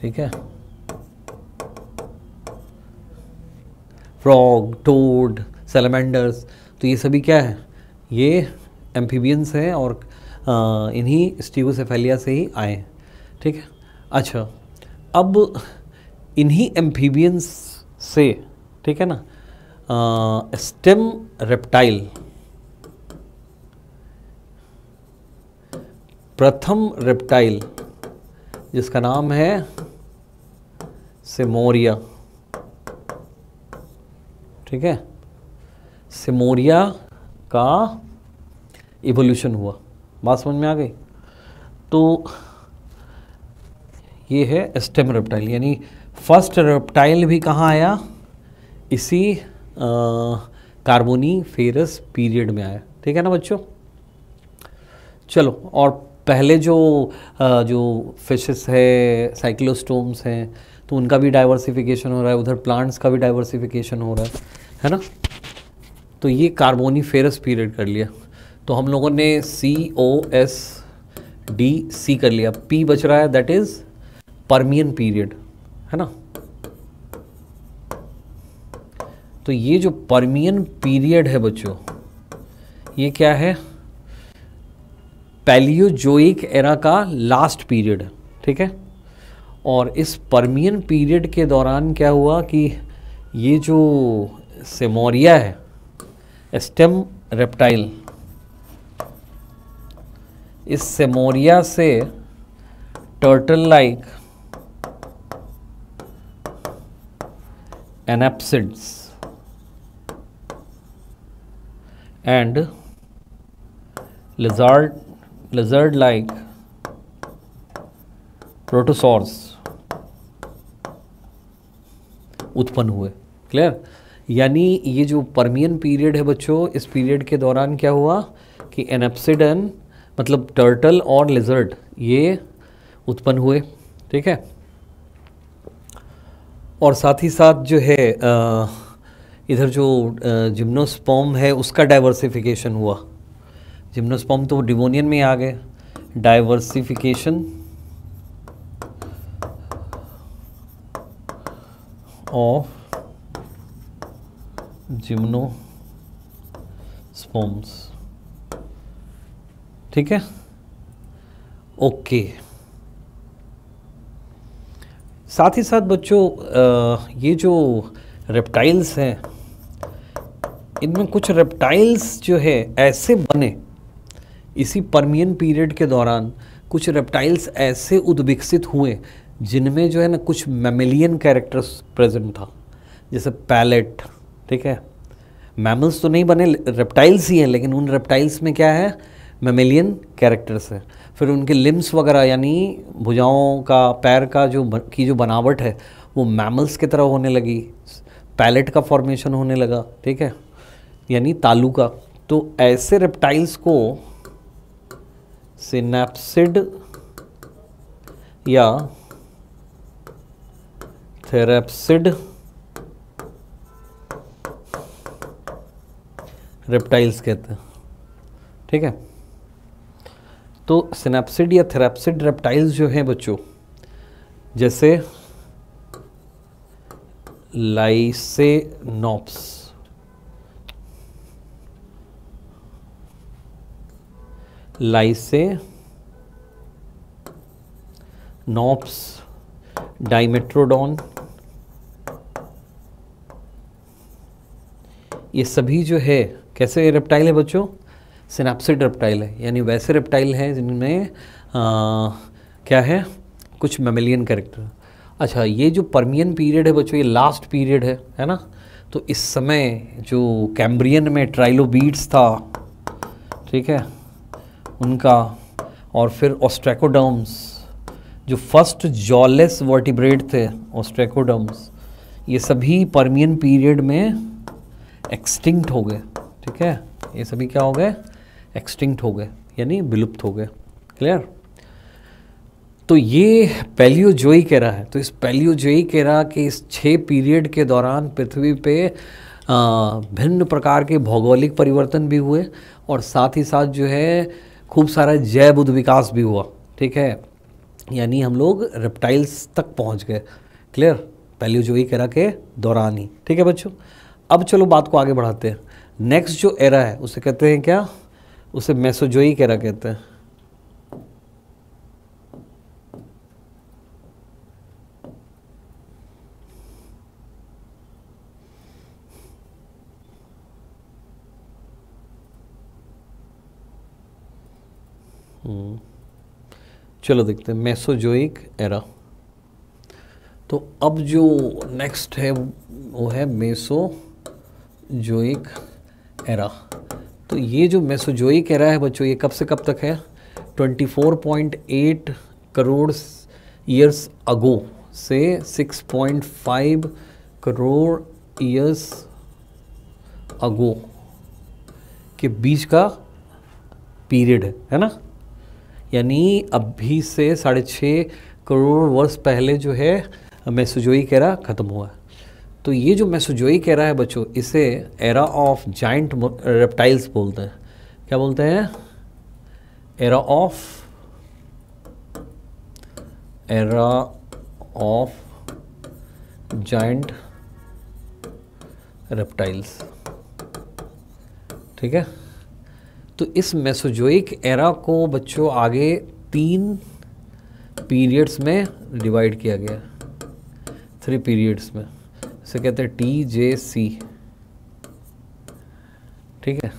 ठीक है? फ्रॉग टोड सेलेमेंडर्स तो ये सभी क्या है? ये एम्फीबियंस हैं और इन्हीं स्टीगोसेफेलिया से ही आए। ठीक है? अच्छा अब इन्हीं एम्फीबियंस से, ठीक है ना? स्टेम रेप्टाइल प्रथम रेप्टाइल, जिसका नाम है सिमोरिया। ठीक है? सिमोरिया का इवोल्यूशन हुआ। बात समझ में आ गई? तो ये है स्टेम रेप्टाइल यानी फ़र्स्ट रेप्टाइल भी कहाँ आया? इसी कार्बोनी फेरस पीरियड में आया। ठीक है ना बच्चों? चलो, और पहले जो जो फिशेस है साइक्लोस्टोम्स हैं तो उनका भी डाइवर्सिफिकेशन हो रहा है, उधर प्लांट्स का भी डाइवर्सिफिकेशन हो रहा है है ना? तो ये कार्बोनी फेरस पीरियड कर लिया। तो हम लोगों ने सी ओ एस डी सी कर लिया। पी बच रहा है दैट इज़ परमियन पीरियड है ना? तो ये जो परमियन पीरियड है बच्चों, ये क्या है? पैलियोजोइक एरा का लास्ट पीरियड ठीक है? और इस परमियन पीरियड के दौरान क्या हुआ कि ये जो सेमोरिया है, स्टेम रेप्टाइल, इस सेमोरिया से टर्टल लाइक anapsids एंड lizard lizard like प्रोटोसॉर्स उत्पन्न हुए। क्लियर यानी ये जो परमियन पीरियड है बच्चों, इस पीरियड के दौरान क्या हुआ कि एनेप्सिडन मतलब टर्टल और लिजर्ड ये उत्पन्न हुए। ठीक है? और साथ ही साथ जो है इधर जो जिम्नोस्पॉम है, उसका डाइवर्सिफिकेशन हुआ। जिम्नोस्पॉम तो डिवोनियन में आ गए। डाइवर्सिफिकेशन ऑफ़ जिम्नोस्पॉम्स ठीक है? ओके. साथ ही साथ बच्चों ये जो रेप्टाइल्स हैं, इनमें कुछ रेप्टाइल्स जो है, ऐसे बने। इसी परमियन पीरियड के दौरान कुछ रेप्टाइल्स ऐसे उद्विकसित हुए, जिनमें जो है ना कुछ मेमिलियन कैरेक्टर्स प्रेजेंट था। जैसे पैलेट ठीक है? मैमल्स तो नहीं बने रेप्टाइल्स ही हैं, लेकिन उन रेप्टाइल्स में क्या है? मेमिलियन कैरेक्टर्स है। फिर उनके लिम्स वगैरह, यानी भुजाओं का, पैर का जो की जो बनावट है, वो मैमल्स की तरह होने लगी। पैलेट का फॉर्मेशन होने लगा, ठीक है? यानी तालू का। तो ऐसे रेप्टाइल्स को सिनेप्सिड या थेरेप्सिड रेप्टाइल्स कहते हैं। ठीक है? तो सिनेप्सिड या थेरेप्सिड रेप्टाइल्स जो हैं बच्चों, जैसे लाइसेनॉप्स लाइसे नॉप्स डाइमेट्रोडॉन, ये सभी जो है, कैसे रेप्टाइल है बच्चों? सिनेप्सिड रेप्टाइल है, यानी वैसे रेप्टाइल हैं जिनमें क्या है? कुछ मेमिलियन कैरेक्टर अच्छा ये जो परमियन पीरियड है बच्चों, ये लास्ट पीरियड है है ना? तो इस समय जो कैम्ब्रियन में ट्राइलोबीट्स था, ठीक है? उनका और फिर ऑस्ट्रेकोडम्स जो फ़र्स्ट जॉलेस वर्टिब्रेड थे ऑस्ट्रेकोडम्स ये सभी परमियन पीरियड में एक्सटिंक्ट हो गए, ठीक है? ये सभी क्या हो गए? एक्सटिंक्ट हो गए, यानी विलुप्त हो गए क्लियर तो ये पैलियोजोई केरा है। तो इस पैलियोजोई केरा के इस छः पीरियड के दौरान पृथ्वी पे भिन्न प्रकार के भौगोलिक परिवर्तन भी हुए और साथ ही साथ जो है खूब सारा जय बुद्ध विकास भी हुआ, ठीक है? यानी हम लोग रेप्टाइल्स तक पहुँच गए। क्लियर पैलियोजोई केरा के दौरान ही, ठीक है बच्चों? अब चलो बात को आगे बढ़ाते हैं। नेक्स्ट जो एरा है, उसे कहते हैं क्या? उसे मैसोजोई कह रहा कहते हैं। चलो देखते हैं मेसोजोइक एरा तो अब जो नेक्स्ट है, वो है मेसोजोइक एरा तो ये जो मेसोजोई कह रहा है बच्चों, ये कब से कब तक है? 24.8 करोड़ ईयर्स अगो से 6.5 करोड़ ईयर्स अगो के बीच का पीरियड है है ना? यानी अभी से साढ़े छः करोड़ वर्ष पहले जो है मैसुजोई कैरा ख़त्म हुआ। तो ये जो मैसुजोई कैरा है बच्चों, इसे एरा ऑफ़ जाइंट रेप्टाइल्स बोलते हैं। क्या बोलते हैं? Era of era of giant reptiles. ठीक है? तो इस मेसोजोइक एरा को बच्चों आगे तीन पीरियड्स में डिवाइड किया गया। थ्री पीरियड्स में। इसे कहते हैं टी जे सी ठीक है?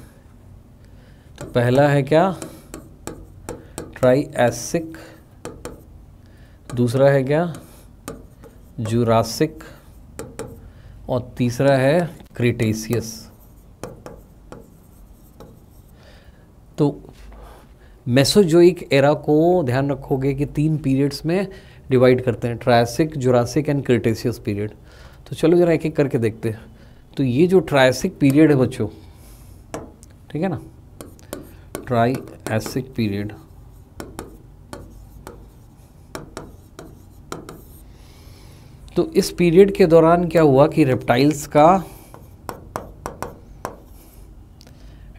तो पहला है क्या? ट्राई दूसरा है क्या? जुरासिक और तीसरा है क्रिटेसियस तो मेसोजोइक एरा को ध्यान रखोगे कि तीन पीरियड्स में डिवाइड करते हैं Triassic Jurassic and Cretaceous period तो चलो ज़रा एक एक करके देखते हैं। तो ये जो ट्रायसिक पीरियड है बच्चों, ठीक है ना? ट्राई एसिक पीरियड तो इस पीरियड के दौरान क्या हुआ कि रेप्टाइल्स का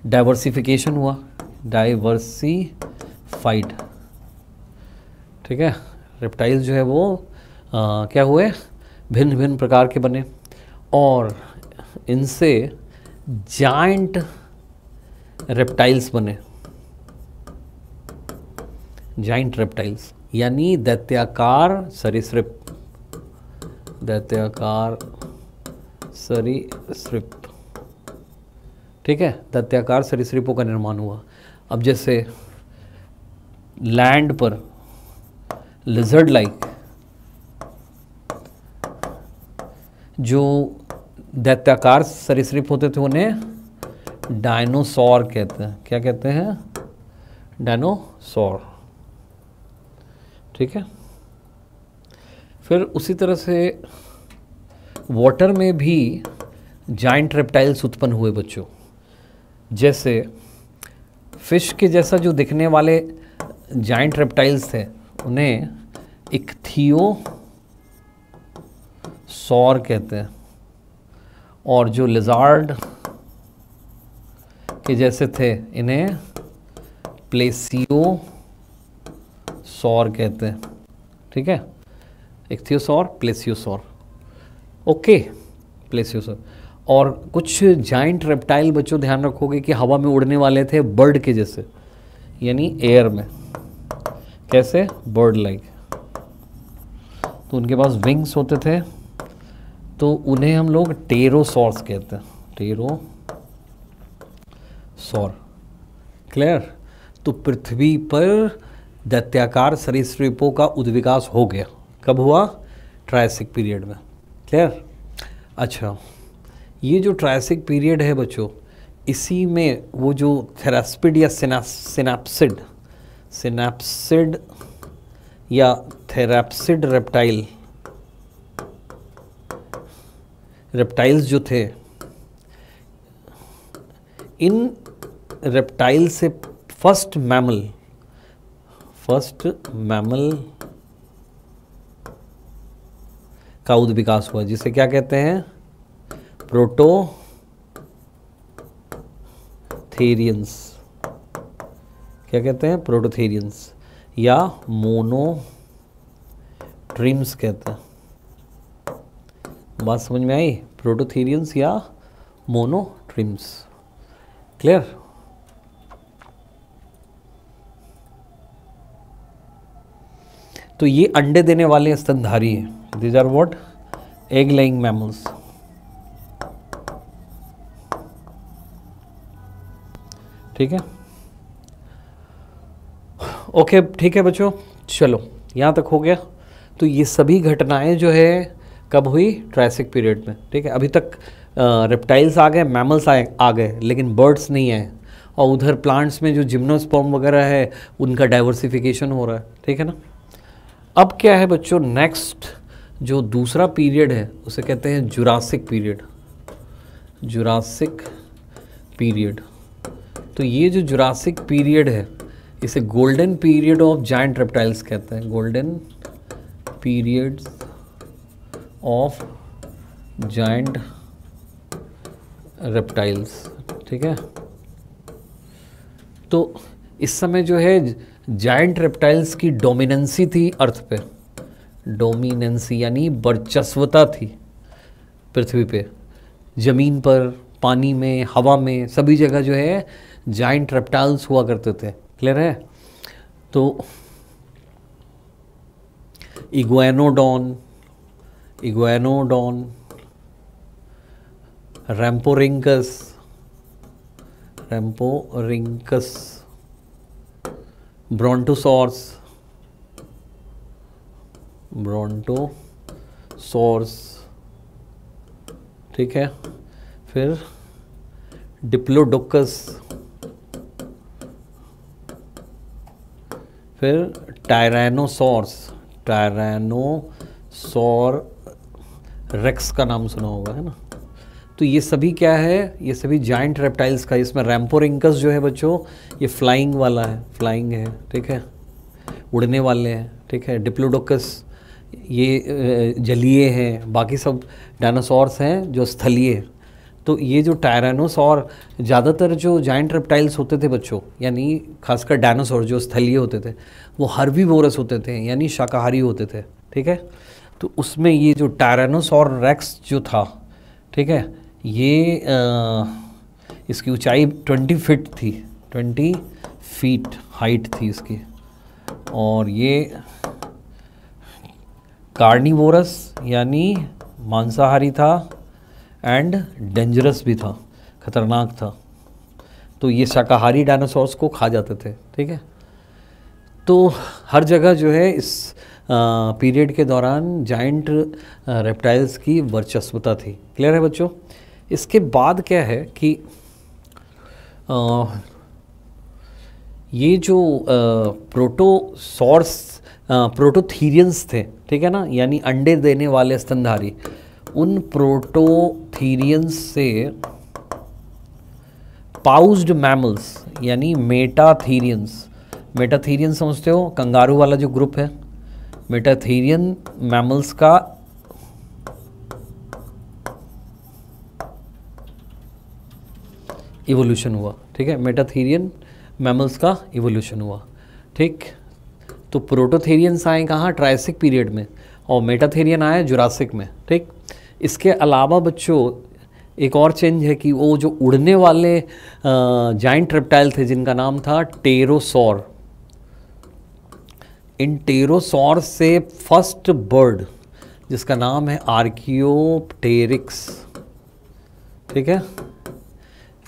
डाइवर्सिफिकेशन हुआ। डाइवर्सीफाइड ठीक है? रेप्टाइल्स जो है वो आ, क्या हुए? भिन्न भिन्न प्रकार के बने। और इनसे जाइंट रेप्टाइल्स बने। जाइंट रेप्टाइल्स यानी दैत्याकार सरीसृप। दैत्याकार सरीसृप। ठीक है? दैत्याकार सरीसृपों का निर्माण हुआ। अब जैसे लैंड पर लिजर्ड लाइक जो दैत्याकार सरीसृप होते थे उन्हें डायनोसॉर कहते हैं। क्या कहते हैं? डायनोसॉर ठीक है? फिर उसी तरह से वाटर में भी जाइंट रेप्टाइल्स उत्पन्न हुए बच्चों। जैसे फ़िश के जैसा जो दिखने वाले जाइंट रेप्टाइल्स थे, उन्हें इक्थियो सौर कहते हैं। और जो लिजार्ड के जैसे थे, इन्हें प्लेसियो सौर कहते हैं। ठीक है? इक्थियोसौर प्लेसियोसौर ओके प्लेसियोसौर और कुछ जाइंट रेप्टाइल बच्चों ध्यान रखोगे कि हवा में उड़ने वाले थे बर्ड के जैसे, यानी एयर में। कैसे? बर्ड लाइक तो उनके पास विंग्स होते थे तो उन्हें हम लोग टेरोसॉर्स कहते हैं। टेरो सौर क्लियर तो पृथ्वी पर दैत्याकार सरीसृपों का उद्विकास हो गया। कब हुआ? ट्रायसिक पीरियड में। क्लियर अच्छा। ये जो ट्रायसिक पीरियड है बच्चों, इसी में वो जो थेरास्पिड या सिनाप्सिड सिनाप्सिड या थेराप्सिड रेप्टाइल रेप्टाइल्स जो थे, इन रेप्टाइल से फ़र्स्ट मैमल फ़र्स्ट मैमल का उद विकास हुआ, जिसे क्या कहते हैं? Prototherians. क्या कहते हैं? प्रोटोथेरियंस या मोनो ट्रिम्स कहते हैं। बात समझ में आई? प्रोटोथेरियंस या मोनो ट्रिम्स। क्लियर? तो ये अंडे देने वाले स्तनधारी हैं। These are what egg laying mammals ठीक है? ओके ठीक है बच्चों, चलो, यहाँ तक हो गया। तो ये सभी घटनाएँ जो है, कब हुई? ट्राइसिक पीरियड में, ठीक है? अभी तक रेप्टाइल्स आ गए मैमल्स आ गए, लेकिन बर्ड्स नहीं आए। और उधर प्लांट्स में जो जिम्नोस्पर्म वगैरह है, उनका डाइवर्सिफिकेशन हो रहा है, ठीक है ना? अब क्या है बच्चों नेक्स्ट जो दूसरा पीरियड है, उसे कहते हैं जुरासिक पीरियड जुरासिक पीरियड तो ये जो जुरासिक पीरियड है, इसे golden period of giant reptiles कहते हैं। Golden period of giant reptiles ठीक है? तो इस समय जो है जाइंट रेप्टाइल्स की डोमिनेंसी थी अर्थ पे। डोमिनेंसी यानी वर्चस्वता थी पृथ्वी पे। ज़मीन पर पानी में, हवा में, सभी जगह जो है जाइंट रेप्टाइल्स हुआ करते थे। क्लियर है? तो इग्वेनोडॉन इग्वेनोडॉन रैम्पोरिंकस रैम्पोरिंकस ब्रोंटोसॉर्स ब्रोंटोसॉर्स ठीक है? फिर डिप्लोडोकस, फिर टायरानोसॉर्स, टायरानोसॉर रेक्स का नाम सुना होगा, है ना? तो ये सभी क्या है? ये सभी जाइंट रेप्टाइल्स का, इसमें रैम्पोरिंकस जो है बच्चों, ये फ्लाइंग वाला है फ्लाइंग है, ठीक है? उड़ने वाले हैं, ठीक है? डिप्लोडोकस, ये जलीय हैं, बाकी सब डायनासोर्स हैं जो स्थलीय तो ये जो टायरानोस और ज़्यादातर जो जाइंट रेप्टाइल्स होते थे बच्चों यानी खासकर डायनासोर जो स्थलीय होते थे वो हरवी बोरस होते थे यानी शाकाहारी होते थे ठीक है? तो उसमें ये जो टायरानोस और रेक्स जो था ठीक है ये आ, इसकी ऊंचाई 20 फीट थी 20 फीट हाइट थी इसकी। और ये कार्निवोरस यानी मांसाहारी था एंड डेंजरस भी था खतरनाक था। तो ये शाकाहारी डायनासोर्स को खा जाते थे ठीक है? तो हर जगह जो है इस पीरियड के दौरान जाइंट रेप्टाइल्स की वर्चस्वता थी। क्लियर है बच्चों? इसके बाद क्या है कि आ, ये जो प्रोटोसॉर्स प्रोटोथीरियंस थे ठीक है ना? यानी अंडे देने वाले स्तनधारी। उन प्रोटोथीरियंस से पाउज्ड मैमल्स, यानी मेटाथीरियंस। मेटाथीरियन समझते हो? कंगारू वाला जो ग्रुप है। मेटाथीरियन मैमल्स का इवोल्यूशन हुआ, ठीक है? मेटाथीरियन मैमल्स का इवोल्यूशन हुआ, ठीक? तो प्रोटोथेरियंस आए कहाँ? ट्राइसिक पीरियड में, और मेटाथेरियन आए जुरासिक में, ठीक? इसके अलावा बच्चों, एक और चेंज है कि वो जो उड़ने वाले जाइंट रेप्टाइल थे, जिनका नाम था टेरोसॉर इन टेरोसॉर से फ़र्स्ट बर्ड जिसका नाम है आर्कियोप्टेरिक्स ठीक है?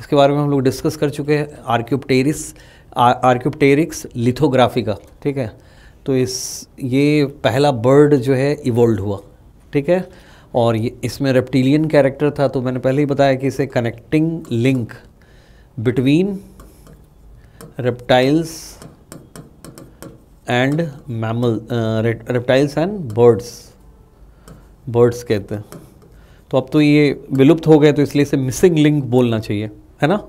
इसके बारे में हम लोग डिस्कस कर चुके हैं आर्क्यूप्टेरिस आर्क्यूप्टेरिक्स लिथोग्राफी का। ठीक है? तो इस, ये पहला बर्ड जो है इवोल्ड हुआ। ठीक है? और ये, इसमें रेप्टिलियन कैरेक्टर था तो मैंने पहले ही बताया कि इसे connecting link between reptiles and mammal reptiles and birds birds कहते हैं। तो अब तो ये विलुप्त हो गए तो इसलिए इसे मिसिंग लिंक बोलना चाहिए, है ना?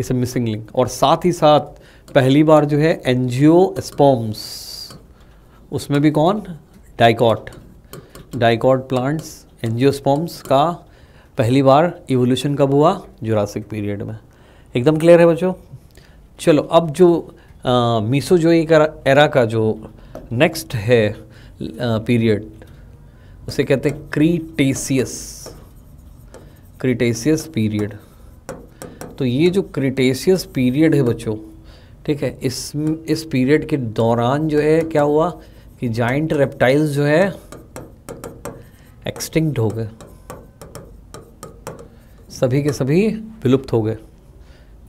इसे मिसिंग लिंक और साथ ही साथ, पहली बार जो है एनजियो स्पॉम्स उसमें भी कौन? डाइकॉट डाइकॉट प्लांट्स एनजियोस्पॉम्स का पहली बार इवोल्यूशन कब हुआ? जुरासिक पीरियड में। एकदम क्लियर है बच्चों? चलो, अब जो मीसोजोइक एरा का जो नेक्स्ट है पीरियड उसे कहते हैं क्रीटेसियस क्रीटेसियस पीरियड तो ये जो क्रिटेशियस पीरियड है बच्चों, ठीक है, इस इस पीरियड के दौरान जो है, क्या हुआ? कि जाइंट रेप्टाइल्स जो है एक्सटिंक्ट हो गए। सभी के सभी विलुप्त हो गए।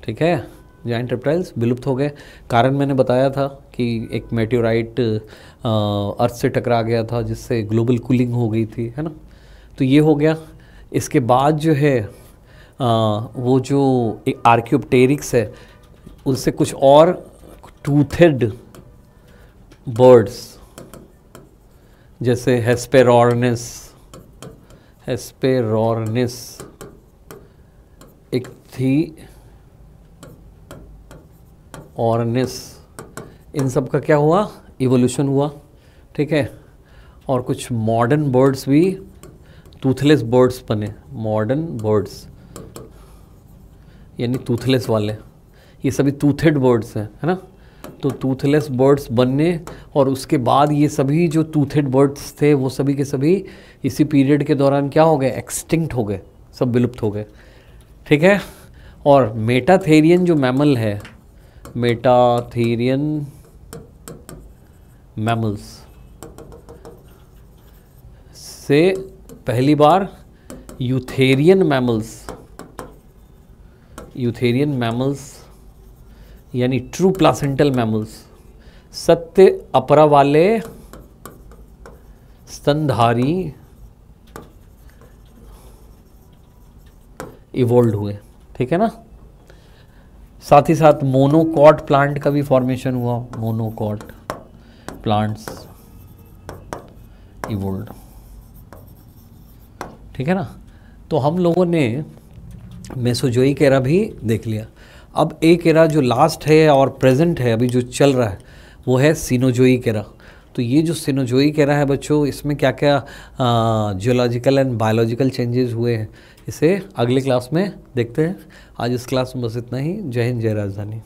ठीक है? जाइंट रेप्टाइल्स विलुप्त हो गए। कारण मैंने बताया था कि एक मेट्योराइट अर्थ से टकरा गया था जिससे ग्लोबल कूलिंग हो गई थी है ना? तो ये हो गया। इसके बाद जो है आ, वो जो एक आर्क्योप्टेरिक्स है उससे कुछ और टूथेड बर्ड्स जैसे हेस्पेरोर्निस हेस्पेरोर्निस एक थी ऑर्निस इन सब का क्या हुआ? इवोल्यूशन हुआ। ठीक है? और कुछ मॉडर्न बर्ड्स भी टूथलेस बर्ड्स बने। मॉडर्न बर्ड्स यानी टूथलेस वाले। ये सभी टूथेड बर्ड्स हैं, है ना? तो टूथलेस बर्ड्स बनने और उसके बाद ये सभी जो टूथेड बर्ड्स थे, वो सभी के सभी इसी पीरियड के दौरान क्या हो गए? एक्सटिंक्ट हो गए, सब विलुप्त हो गए। ठीक है? और मेटाथेरियन जो मैमल है मेटाथेरियन मैमल्स से पहली बार यूथेरियन मैमल्स यूथेरियन मैमल्स यानी ट्रू प्लासेंटल मैमल्स सत्य अपरा वाले स्तनधारी इवोल्व हुए, ठीक है ना? साथ ही साथ मोनोकॉट प्लांट का भी फॉर्मेशन हुआ मोनोकॉट प्लांट्स इवोल्व ठीक है ना? तो हम लोगों ने मेसोजोइक एरा भी देख लिया। अब एक एरा जो लास्ट है और प्रेजेंट है, अभी जो चल रहा है, वो है सीनोजोई केरा तो ये जो सिनोजोई केरा है बच्चों, इसमें क्या क्या जियोलॉजिकल एंड बायोलॉजिकल चेंजेस हुए हैं, इसे अगले क्लास में देखते हैं. आज इस क्लास में बस इतना ही. जय हिंद, जय राजधानी.